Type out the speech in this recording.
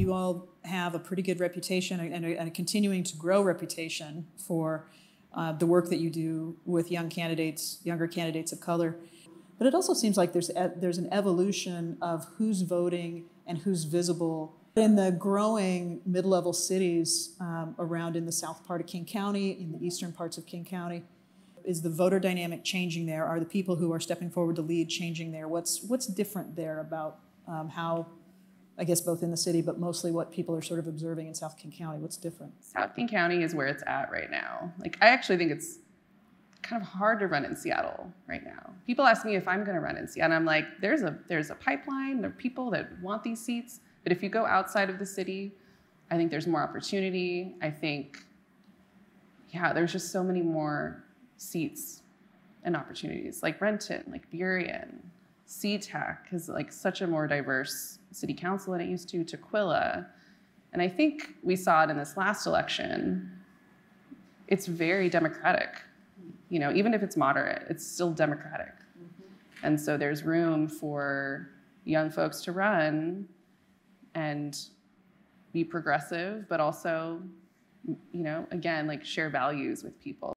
you all have a pretty good reputation and a, and a continuing to grow reputation for uh, the work that you do with young candidates, younger candidates of color. But it also seems like there's a, there's an evolution of who's voting and who's visible in the growing mid-level cities um, around in the south part of King County, in the eastern parts of King County. Is the voter dynamic changing there? Are the people who are stepping forward to lead changing there? What's what's different there about um, how I guess both in the city, but mostly what people are sort of observing in South King County. What's different? South King County is where it's at right now. Like, I actually think it's kind of hard to run in Seattle right now. People ask me if I'm going to run in Seattle. I'm like, there's a there's a pipeline. There are people that want these seats. But if you go outside of the city, I think there's more opportunity. I think, yeah, there's just so many more seats and opportunities. Like Renton, like Burien, SeaTac has like such a more diverse city council than it used to, Tukwila. And I think we saw it in this last election. It's very democratic. You know, even if it's moderate, it's still democratic. Mm-hmm. And so there's room for young folks to run and be progressive, but also, you know, again, like share values with people.